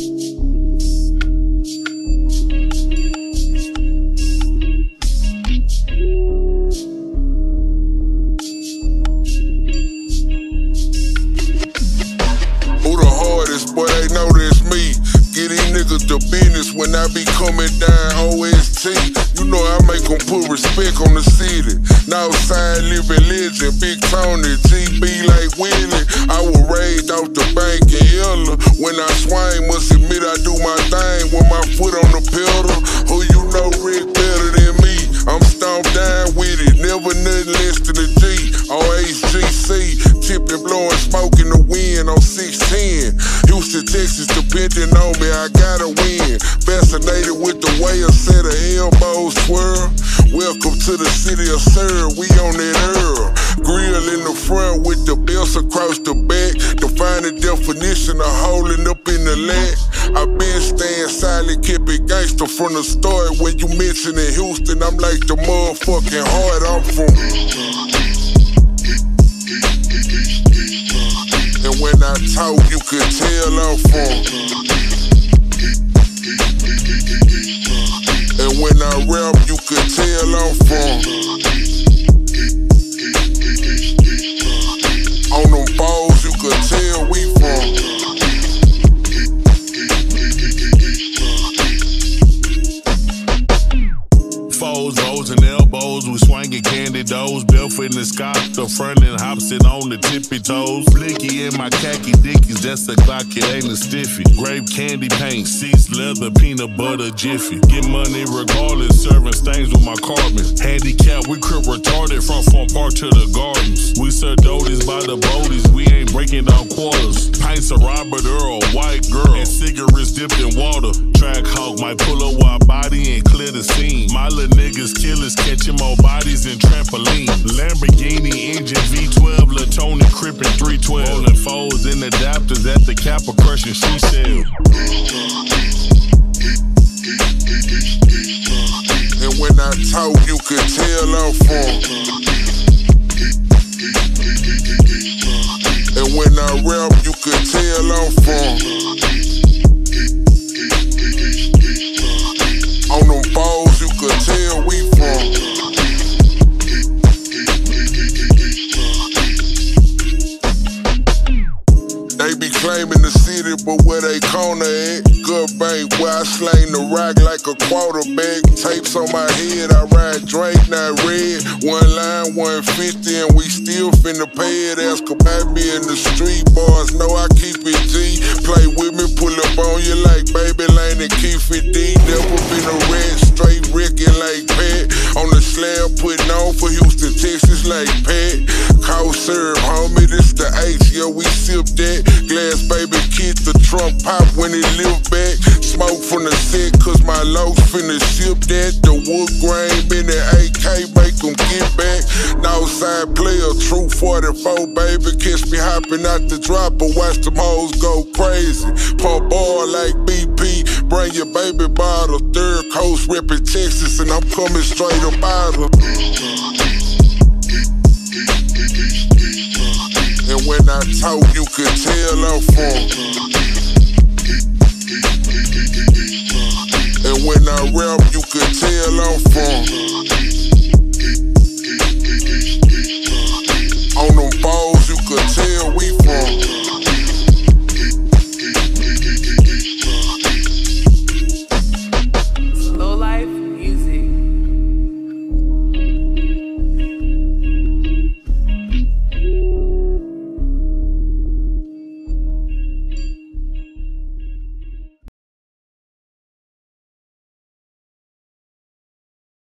Who the hardest, boy, they know niggas the business when I be coming down OST. You know I make them put respect on the city. Now Northside living legend, Big Tony, GB like Willie. I was raised off the bank in Ella. When I swing, must admit I do my thing with my foot on tipping, blowing smoke in the wind on 610. Houston, Texas, depending on me, I gotta win. Fascinated with the way a set of elbows swirl. Welcome to the city of Sir, we on that Earl. Grill in the front with the belts across the back. Define the definition of holding up in the leg. i been staying silent, kept it gangster from the start. When you mention in Houston, I'm like the motherfucking heart I'm from. When I talk, you can tell I'm from. And when I rap, you can tell I'm from. Doors. Belfort in the sky. The front and hopping on the tippy toes. Blicky in my khaki dickies. That's a clock, it ain't a stiffy. Grape candy paint. Seats, leather, peanut butter, jiffy. Get money regardless. Serving stains with my carbon. Handicap, we crib retarded. From Farm Park to the gardens. We serve doties by the boaties. We ain't breaking down quarters. Pints of Robert Earl, white girl. And cigarettes dipped in water. Trackhawk might pull a wide body and niggas killers catching more bodies than trampoline. Lamborghini engine V12, Lil Tony Crippin 312. Rolling foes and adapters at the Kappa crushing she said. And when I talk, you can tell I'm from. And when I rap, you can tell I'm from. They be claiming the city, but where they corner at? Gulf Bank, where I slang the rock like a quarterback. Tapes on my head, I ride Drake, not red. One line, 150, and we still finna pay it. Ask about me in the street, boys know I keep it G. Play with me, pull up on you like Baby Lane and Keith it D. for Houston, Texas like Pat. Cold serve, homie, this the H, yeah, we sip that. Glass baby kid, the trunk pop when it lift back. Smoke from the set, cause my lows finna ship that. The wood grain in the AK, make them get back. Northside player, true 44, baby. Catch me hopping out the drop, but watch them hoes go crazy. Pump ball like BP, your baby bottle. Third coast, reppin' Texas, and I'm coming straight up out of. And when I talk, you can tell I'm from. And when I rap, you can tell I'm from.